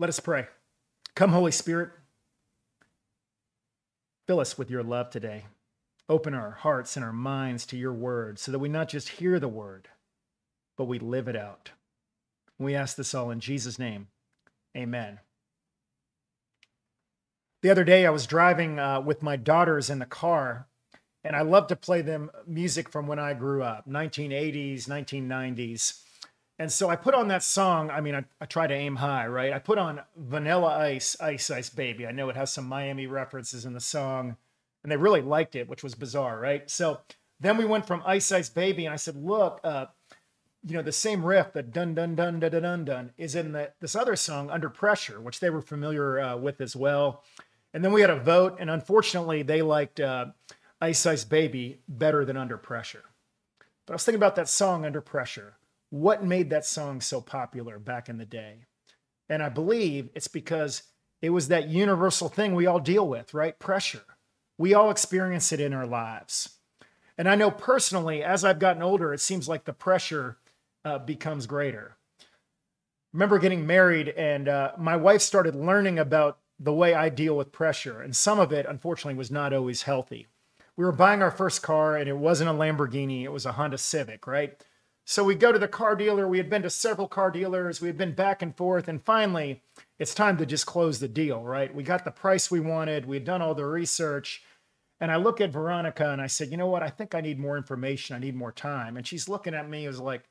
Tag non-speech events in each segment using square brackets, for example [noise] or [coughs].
Let us pray. Come, Holy Spirit, fill us with your love today. Open our hearts and our minds to your word so that we not just hear the word, but we live it out. We ask this all in Jesus' name. Amen. The other day, I was driving uh, with my daughters in the car, and I love to play them music from when I grew up 1980s, 1990s. And so I put on that song. I mean, I, I try to aim high, right? I put on Vanilla Ice, Ice Ice Baby. I know it has some Miami references in the song, and they really liked it, which was bizarre, right? So then we went from Ice Ice Baby, and I said, Look, uh, you know, the same riff, the dun dun dun dun dun dun, dun is in the, this other song, Under Pressure, which they were familiar uh, with as well. And then we had a vote, and unfortunately, they liked uh, Ice Ice Baby better than Under Pressure. But I was thinking about that song, Under Pressure what made that song so popular back in the day. And I believe it's because it was that universal thing we all deal with, right? Pressure. We all experience it in our lives. And I know personally, as I've gotten older, it seems like the pressure uh, becomes greater. remember getting married, and uh, my wife started learning about the way I deal with pressure. And some of it, unfortunately, was not always healthy. We were buying our first car, and it wasn't a Lamborghini, it was a Honda Civic, right? So we go to the car dealer. We had been to several car dealers. We had been back and forth. And finally, it's time to just close the deal, right? We got the price we wanted. We had done all the research. And I look at Veronica and I said, you know what? I think I need more information. I need more time. And she's looking at me as like,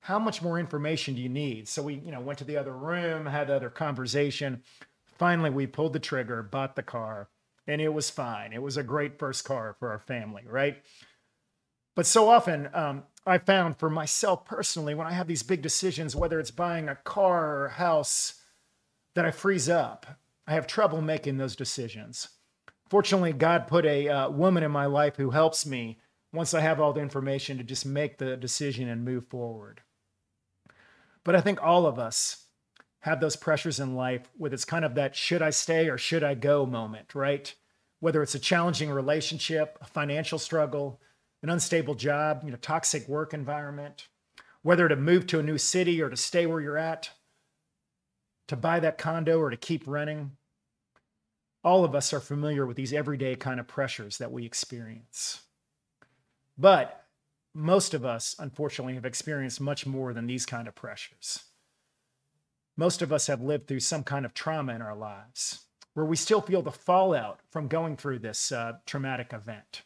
how much more information do you need? So we, you know, went to the other room, had the other conversation. Finally, we pulled the trigger, bought the car, and it was fine. It was a great first car for our family, right? But so often, um, I found for myself personally, when I have these big decisions, whether it's buying a car or a house, that I freeze up. I have trouble making those decisions. Fortunately, God put a uh, woman in my life who helps me once I have all the information to just make the decision and move forward. But I think all of us have those pressures in life with it's kind of that should I stay or should I go moment, right? Whether it's a challenging relationship, a financial struggle, an unstable job, you know, toxic work environment, whether to move to a new city or to stay where you're at, to buy that condo or to keep renting. All of us are familiar with these everyday kind of pressures that we experience. But most of us, unfortunately, have experienced much more than these kind of pressures. Most of us have lived through some kind of trauma in our lives where we still feel the fallout from going through this uh, traumatic event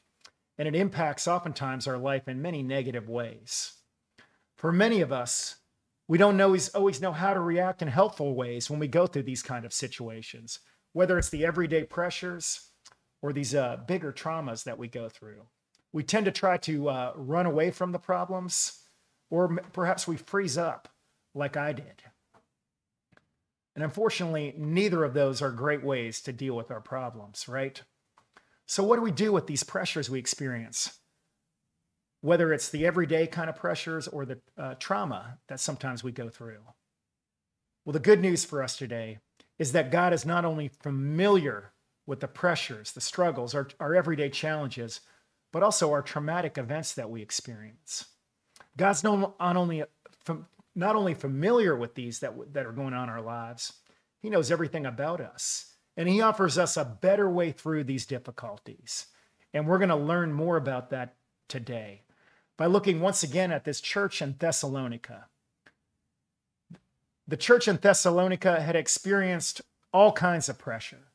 and it impacts oftentimes our life in many negative ways. For many of us, we don't always, always know how to react in helpful ways when we go through these kind of situations, whether it's the everyday pressures or these uh, bigger traumas that we go through. We tend to try to uh, run away from the problems, or perhaps we freeze up like I did. And unfortunately, neither of those are great ways to deal with our problems, right? So, what do we do with these pressures we experience? Whether it's the everyday kind of pressures or the uh, trauma that sometimes we go through. Well, the good news for us today is that God is not only familiar with the pressures, the struggles, our, our everyday challenges, but also our traumatic events that we experience. God's not only, not only familiar with these that, that are going on in our lives, He knows everything about us. And he offers us a better way through these difficulties. And we're going to learn more about that today by looking once again at this church in Thessalonica. The church in Thessalonica had experienced all kinds of pressure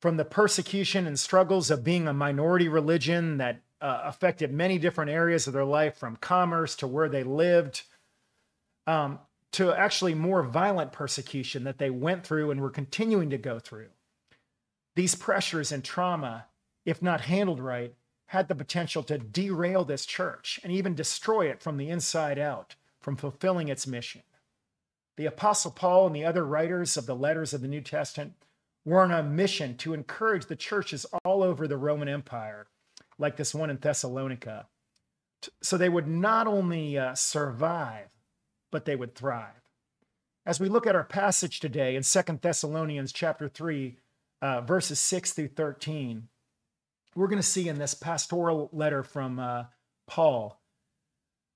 from the persecution and struggles of being a minority religion that uh, affected many different areas of their life, from commerce to where they lived, um, to actually more violent persecution that they went through and were continuing to go through. These pressures and trauma, if not handled right, had the potential to derail this church and even destroy it from the inside out, from fulfilling its mission. The Apostle Paul and the other writers of the letters of the New Testament were on a mission to encourage the churches all over the Roman Empire, like this one in Thessalonica, so they would not only uh, survive, but they would thrive. As we look at our passage today in Second Thessalonians chapter 3, uh, verses 6 through 13, we're going to see in this pastoral letter from uh, Paul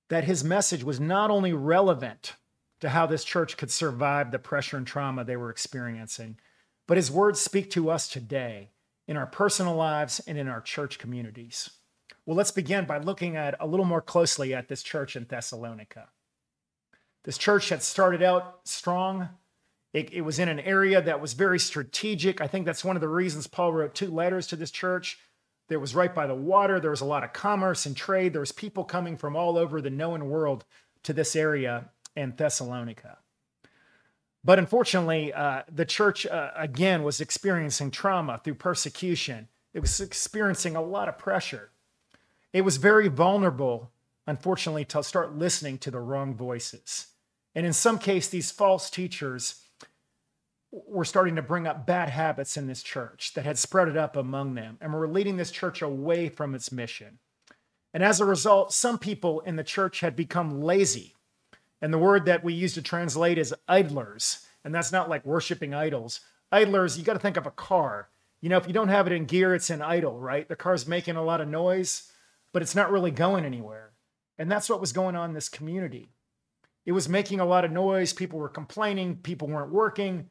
that his message was not only relevant to how this church could survive the pressure and trauma they were experiencing. But his words speak to us today in our personal lives and in our church communities. Well, let's begin by looking at a little more closely at this church in Thessalonica. This church had started out strong. It, it, was in an area that was very strategic. I think that's one of the reasons Paul wrote two letters to this church. There was right by the water. There was a lot of commerce and trade. There was people coming from all over the known world to this area in Thessalonica. But unfortunately, uh, the church uh, again was experiencing trauma through persecution. It was experiencing a lot of pressure. It was very vulnerable, unfortunately, to start listening to the wrong voices. And in some case, these false teachers were starting to bring up bad habits in this church that had spread it up among them and were leading this church away from its mission. And as a result, some people in the church had become lazy and the word that we use to translate is idlers. And that's not like worshiping idols. Idlers, you got to think of a car. You know, if you don't have it in gear, it's in idle, right? The car's making a lot of noise, but it's not really going anywhere. And that's what was going on in this community. It was making a lot of noise. People were complaining. People weren't working,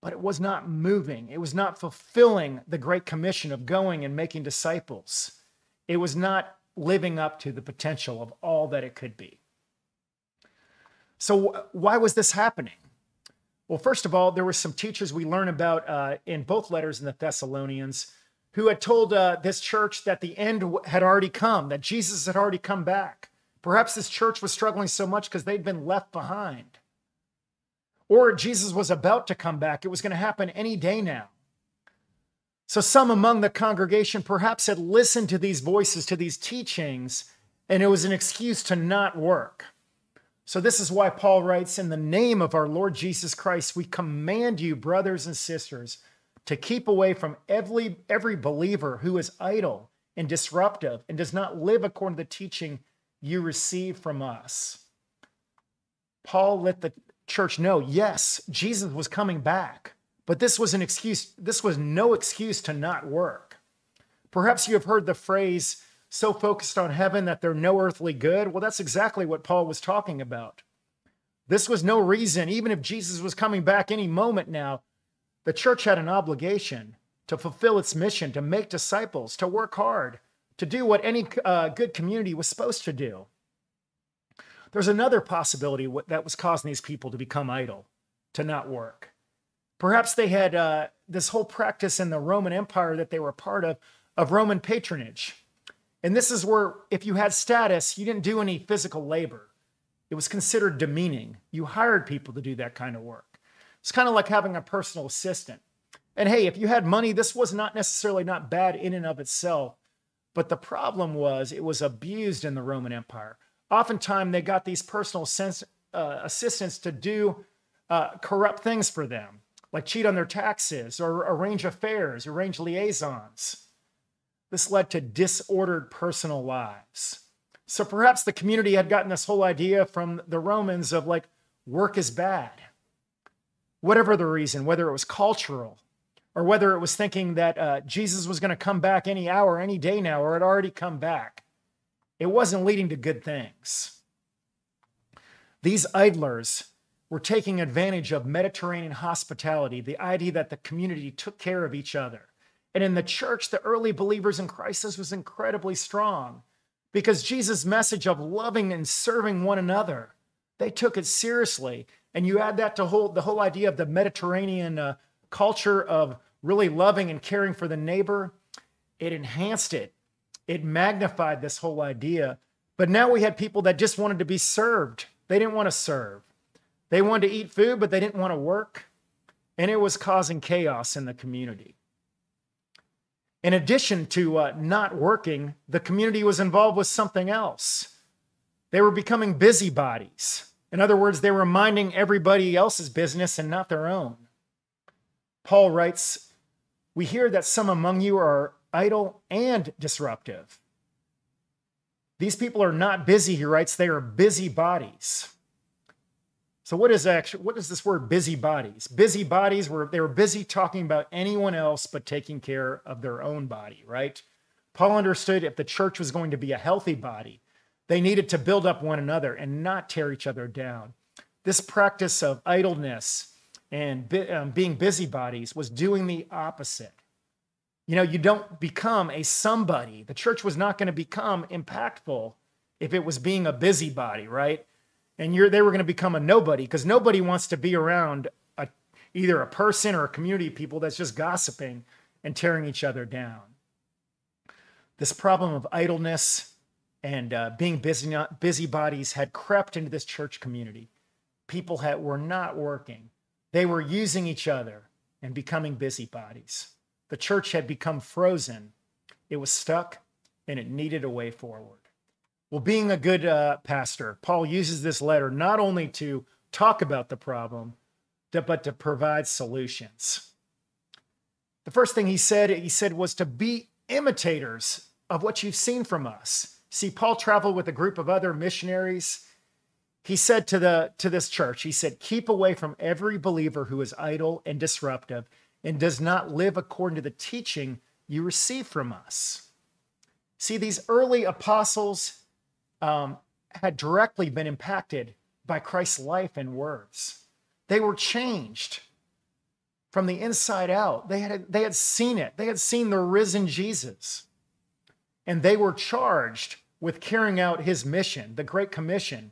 but it was not moving. It was not fulfilling the Great Commission of going and making disciples. It was not living up to the potential of all that it could be. So, why was this happening? Well, first of all, there were some teachers we learn about uh, in both letters in the Thessalonians who had told uh, this church that the end had already come, that Jesus had already come back. Perhaps this church was struggling so much because they'd been left behind. Or Jesus was about to come back. It was going to happen any day now. So, some among the congregation perhaps had listened to these voices, to these teachings, and it was an excuse to not work. So, this is why Paul writes In the name of our Lord Jesus Christ, we command you, brothers and sisters, to keep away from every, every believer who is idle and disruptive and does not live according to the teaching you receive from us. Paul let the church know yes, Jesus was coming back, but this was an excuse. This was no excuse to not work. Perhaps you have heard the phrase, so focused on heaven that they're no earthly good? Well, that's exactly what Paul was talking about. This was no reason, even if Jesus was coming back any moment now, the church had an obligation to fulfill its mission, to make disciples, to work hard, to do what any uh, good community was supposed to do. There's another possibility that was causing these people to become idle, to not work. Perhaps they had uh, this whole practice in the Roman Empire that they were part of, of Roman patronage. And this is where, if you had status, you didn't do any physical labor. It was considered demeaning. You hired people to do that kind of work. It's kind of like having a personal assistant. And hey, if you had money, this was not necessarily not bad in and of itself. But the problem was it was abused in the Roman Empire. Oftentimes, they got these personal uh, assistants to do uh, corrupt things for them, like cheat on their taxes or arrange affairs, arrange liaisons. This led to disordered personal lives. So perhaps the community had gotten this whole idea from the Romans of like, work is bad. Whatever the reason, whether it was cultural or whether it was thinking that uh, Jesus was going to come back any hour, any day now, or had already come back, it wasn't leading to good things. These idlers were taking advantage of Mediterranean hospitality, the idea that the community took care of each other. And in the church, the early believers in Christ, was incredibly strong because Jesus' message of loving and serving one another, they took it seriously. And you add that to whole, the whole idea of the Mediterranean uh, culture of really loving and caring for the neighbor, it enhanced it. It magnified this whole idea. But now we had people that just wanted to be served. They didn't want to serve. They wanted to eat food, but they didn't want to work. And it was causing chaos in the community. In addition to uh, not working, the community was involved with something else. They were becoming busybodies. In other words, they were minding everybody else's business and not their own. Paul writes, We hear that some among you are idle and disruptive. These people are not busy, he writes, they are busybodies. So what is actually what is this word busybodies? Busybodies were they were busy talking about anyone else but taking care of their own body, right? Paul understood if the church was going to be a healthy body, they needed to build up one another and not tear each other down. this practice of idleness and um, being busybodies was doing the opposite. You know, you don't become a somebody. The church was not going to become impactful if it was being a busybody, right? And you're, they were going to become a nobody because nobody wants to be around a, either a person or a community of people that's just gossiping and tearing each other down. This problem of idleness and uh, being busy, busybodies had crept into this church community. People had, were not working, they were using each other and becoming busybodies. The church had become frozen, it was stuck, and it needed a way forward. Well, being a good uh, pastor, Paul uses this letter not only to talk about the problem, but to provide solutions. The first thing he said, he said, was to be imitators of what you've seen from us. See, Paul traveled with a group of other missionaries. He said to the to this church, he said, "Keep away from every believer who is idle and disruptive and does not live according to the teaching you receive from us." See, these early apostles um, had directly been impacted by Christ's life and words. They were changed from the inside out. They had, they had seen it, they had seen the risen Jesus. And they were charged with carrying out his mission, the Great Commission,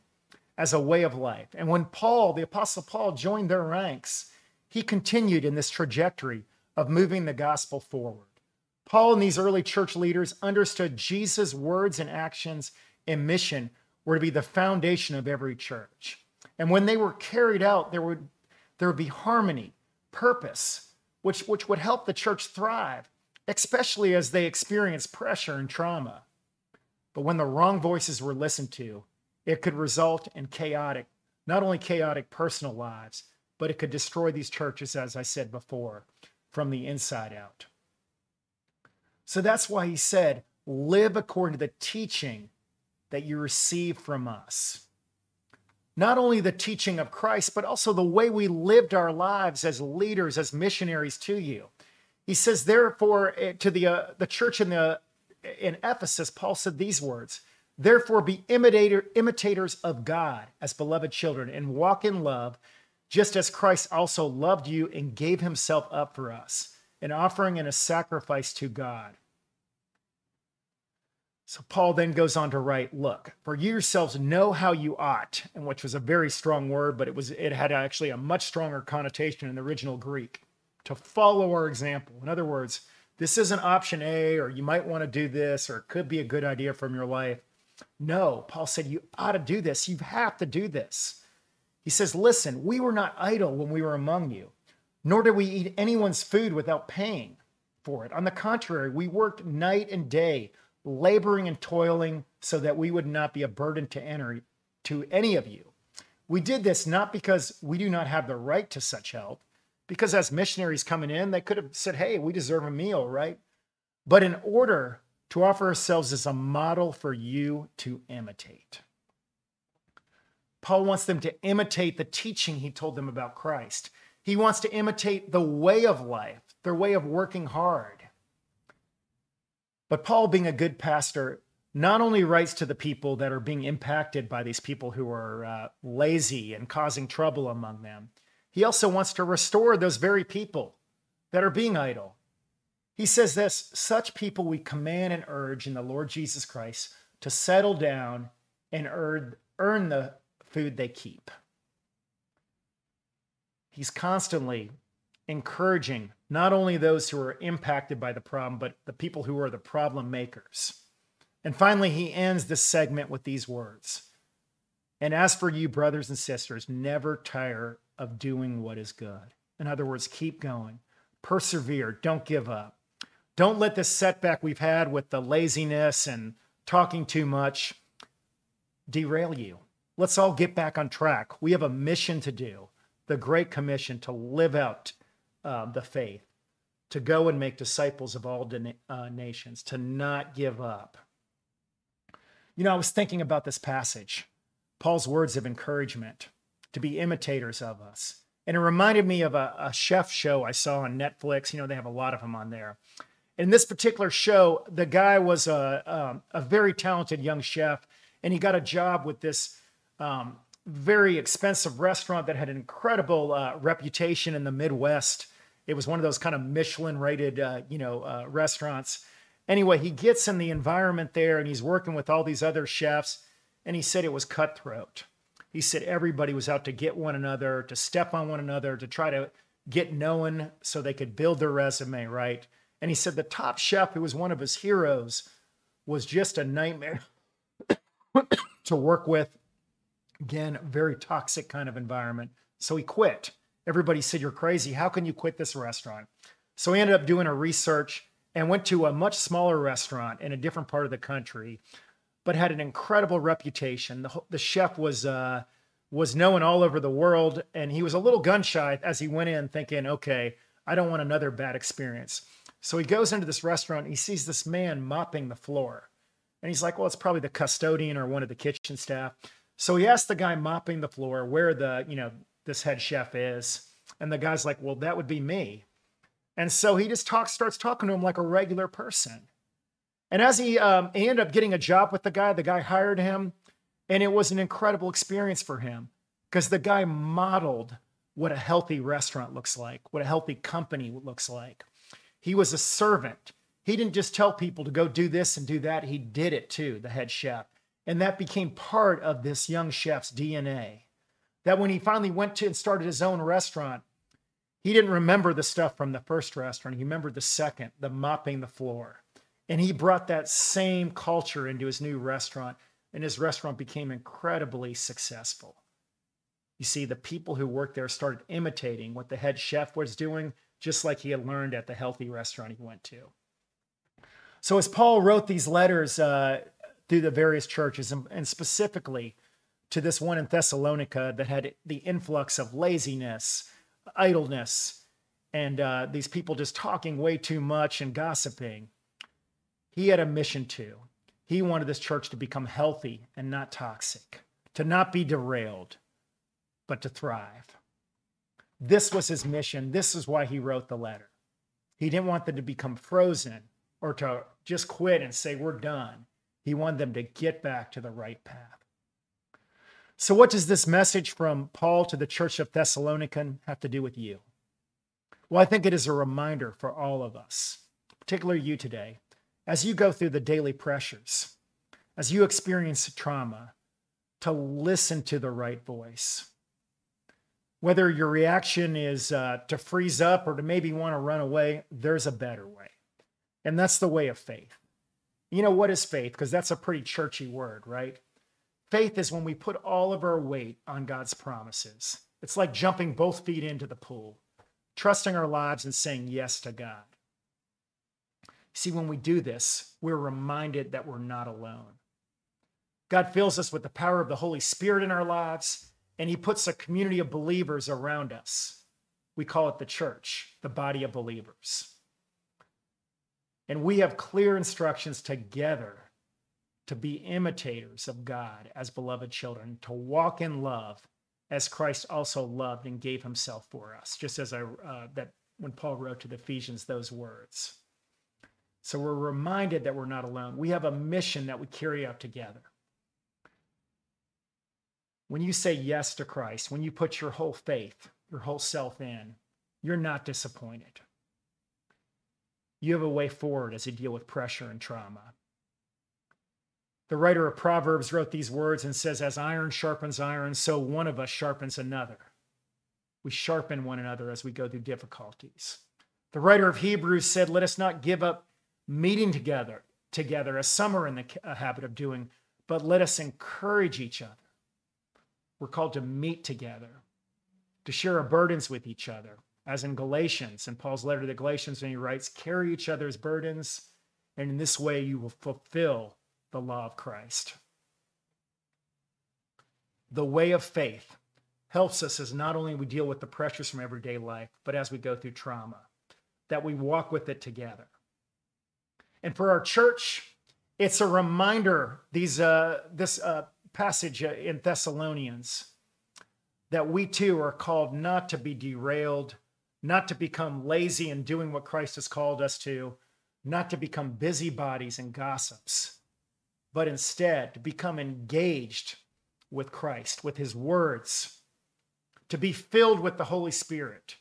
as a way of life. And when Paul, the Apostle Paul, joined their ranks, he continued in this trajectory of moving the gospel forward. Paul and these early church leaders understood Jesus' words and actions and mission were to be the foundation of every church. And when they were carried out, there would, there would be harmony, purpose, which, which would help the church thrive, especially as they experienced pressure and trauma. But when the wrong voices were listened to, it could result in chaotic, not only chaotic personal lives, but it could destroy these churches, as I said before, from the inside out. So that's why he said, live according to the teaching that you receive from us. Not only the teaching of Christ, but also the way we lived our lives as leaders, as missionaries to you. He says, therefore, eh, to the, uh, the church in, the, in Ephesus, Paul said these words Therefore, be imitator, imitators of God as beloved children and walk in love, just as Christ also loved you and gave himself up for us, an offering and a sacrifice to God. So Paul then goes on to write, look, for you yourselves know how you ought, and which was a very strong word, but it was it had actually a much stronger connotation in the original Greek, to follow our example. In other words, this isn't option A, or you might want to do this, or it could be a good idea from your life. No, Paul said, you ought to do this. You have to do this. He says, listen, we were not idle when we were among you, nor did we eat anyone's food without paying for it. On the contrary, we worked night and day laboring and toiling so that we would not be a burden to enter to any of you. We did this not because we do not have the right to such help, because as missionaries coming in, they could have said, hey, we deserve a meal, right? But in order to offer ourselves as a model for you to imitate. Paul wants them to imitate the teaching he told them about Christ. He wants to imitate the way of life, their way of working hard. But Paul, being a good pastor, not only writes to the people that are being impacted by these people who are uh, lazy and causing trouble among them, he also wants to restore those very people that are being idle. He says this such people we command and urge in the Lord Jesus Christ to settle down and earn, the food they keep. He's constantly encouraging not only those who are impacted by the problem, but the people who are the problem makers. And finally, he ends this segment with these words And as for you, brothers and sisters, never tire of doing what is good. In other words, keep going, persevere, don't give up. Don't let this setback we've had with the laziness and talking too much derail you. Let's all get back on track. We have a mission to do, the Great Commission to live out uh, the faith, to go and make disciples of all uh, nations, to not give up. You know, I was thinking about this passage, Paul's words of encouragement to be imitators of us. And it reminded me of a, a chef show I saw on Netflix. You know, they have a lot of them on there. In this particular show, the guy was a, um, a very talented young chef, and he got a job with this um, very expensive restaurant that had an incredible uh, reputation in the Midwest. It was one of those kind of Michelin rated, uh, you know, uh, restaurants. Anyway, he gets in the environment there and he's working with all these other chefs. And he said it was cutthroat. He said everybody was out to get one another, to step on one another, to try to get known so they could build their resume, right? And he said the top chef, who was one of his heroes, was just a nightmare [coughs] to work with. Again, very toxic kind of environment. So he quit. Everybody said, You're crazy. How can you quit this restaurant? So he ended up doing a research and went to a much smaller restaurant in a different part of the country, but had an incredible reputation. The, the chef was uh, was known all over the world, and he was a little gun shy as he went in, thinking, "Okay, I don't want another bad experience." So he goes into this restaurant. he sees this man mopping the floor, and he's like, "Well, it's probably the custodian or one of the kitchen staff." So he asked the guy mopping the floor where the you know this head chef is, and the guy's like, "Well, that would be me." And so he just talks, starts talking to him like a regular person. And as he, um, he ended up getting a job with the guy, the guy hired him, and it was an incredible experience for him because the guy modeled what a healthy restaurant looks like, what a healthy company looks like. He was a servant. He didn't just tell people to go do this and do that, he did it too, the head chef. And that became part of this young chef's DNA. That when he finally went to and started his own restaurant, he didn't remember the stuff from the first restaurant. He remembered the second, the mopping the floor. And he brought that same culture into his new restaurant, and his restaurant became incredibly successful. You see, the people who worked there started imitating what the head chef was doing, just like he had learned at the healthy restaurant he went to. So, as Paul wrote these letters uh, through the various churches, and, and specifically to this one in Thessalonica that had the influx of laziness, idleness and uh, these people just talking way too much and gossiping. He had a mission too. He wanted this church to become healthy and not toxic, to not be derailed, but to thrive. This was his mission. This is why he wrote the letter. He didn't want them to become frozen or to just quit and say, we're done. He wanted them to get back to the right path. So, what does this message from Paul to the church of Thessalonican have to do with you? Well, I think it is a reminder for all of us, particularly you today, as you go through the daily pressures, as you experience trauma, to listen to the right voice. Whether your reaction is uh, to freeze up or to maybe want to run away, there's a better way. And that's the way of faith. You know, what is faith? Because that's a pretty churchy word, right? Faith is when we put all of our weight on God's promises. It's like jumping both feet into the pool, trusting our lives and saying yes to God. See, when we do this, we're reminded that we're not alone. God fills us with the power of the Holy Spirit in our lives, and He puts a community of believers around us. We call it the church, the body of believers. And we have clear instructions together to be imitators of God as beloved children, to walk in love as Christ also loved and gave himself for us, just as I, uh, that when Paul wrote to the Ephesians those words. So we're reminded that we're not alone. We have a mission that we carry out together. When you say yes to Christ, when you put your whole faith, your whole self in, you're not disappointed. You have a way forward as you deal with pressure and trauma. The writer of Proverbs wrote these words and says, As iron sharpens iron, so one of us sharpens another. We sharpen one another as we go through difficulties. The writer of Hebrews said, Let us not give up meeting together, together as some are in the habit of doing, but let us encourage each other. We're called to meet together, to share our burdens with each other, as in Galatians, in Paul's letter to the Galatians, when he writes, Carry each other's burdens, and in this way you will fulfill the law of Christ. The way of faith helps us as not only we deal with the pressures from everyday life, but as we go through trauma, that we walk with it together. And for our church, it's a reminder, these, uh, this uh, passage uh, in Thessalonians, that we too are called not to be derailed, not to become lazy in doing what Christ has called us to, not to become busybodies and gossips, but instead to become engaged with Christ, with his words, to be filled with the Holy Spirit.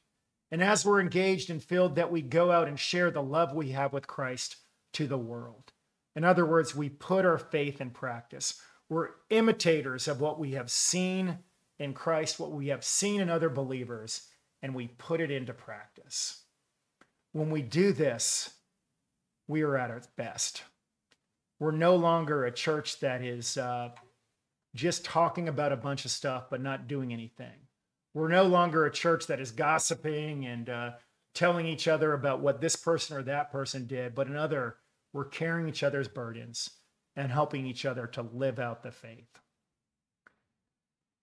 And as we're engaged and filled, that we go out and share the love we have with Christ to the world. In other words, we put our faith in practice. We're imitators of what we have seen in Christ, what we have seen in other believers, and we put it into practice. When we do this, we are at our best. We're no longer a church that is uh, just talking about a bunch of stuff but not doing anything. We're no longer a church that is gossiping and uh, telling each other about what this person or that person did, but another, we're carrying each other's burdens and helping each other to live out the faith.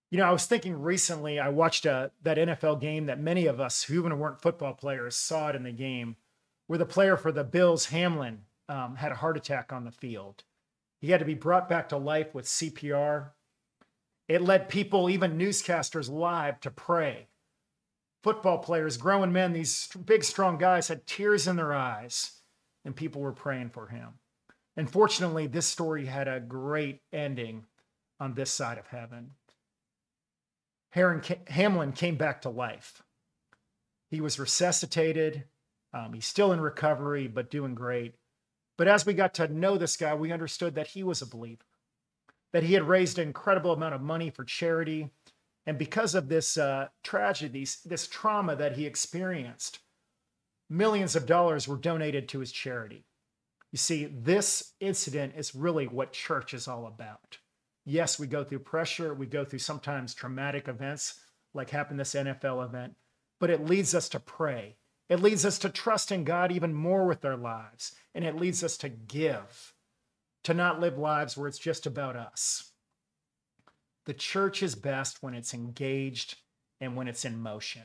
You know, I was thinking recently, I watched uh, that NFL game that many of us who even weren't football players saw it in the game, where the player for the Bills, Hamlin, um, had a heart attack on the field. He had to be brought back to life with CPR. It led people, even newscasters, live to pray. Football players, grown men, these big, strong guys had tears in their eyes, and people were praying for him. And fortunately, this story had a great ending on this side of heaven. Heron Hamlin came back to life. He was resuscitated. Um, he's still in recovery, but doing great. But as we got to know this guy, we understood that he was a believer that he had raised an incredible amount of money for charity. And because of this uh, tragedy, this trauma that he experienced, millions of dollars were donated to his charity. You see, this incident is really what church is all about. Yes, we go through pressure, we go through sometimes traumatic events like happened this NFL event, but it leads us to pray. It leads us to trust in God even more with our lives, and it leads us to give to not live lives where it's just about us. The church is best when it's engaged and when it's in motion.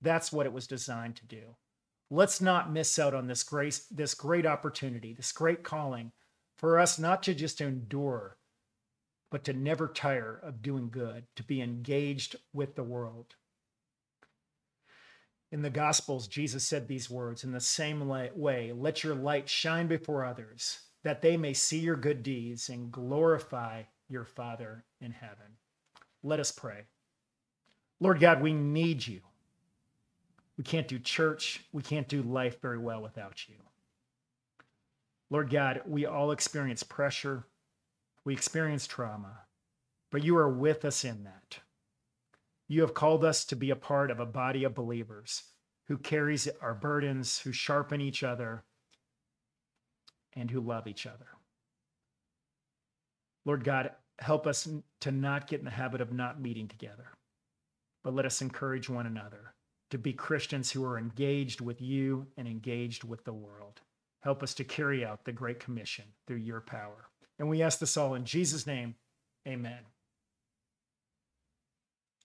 That's what it was designed to do. Let's not miss out on this great, this great opportunity, this great calling for us not to just endure, but to never tire of doing good, to be engaged with the world. In the Gospels, Jesus said these words in the same way let your light shine before others that they may see your good deeds and glorify your Father in heaven. Let us pray. Lord God, we need you. We can't do church, we can't do life very well without you. Lord God, we all experience pressure, we experience trauma, but you are with us in that. You have called us to be a part of a body of believers who carries our burdens, who sharpen each other, and who love each other. Lord God, help us to not get in the habit of not meeting together, but let us encourage one another to be Christians who are engaged with you and engaged with the world. Help us to carry out the Great Commission through your power. And we ask this all in Jesus' name. Amen.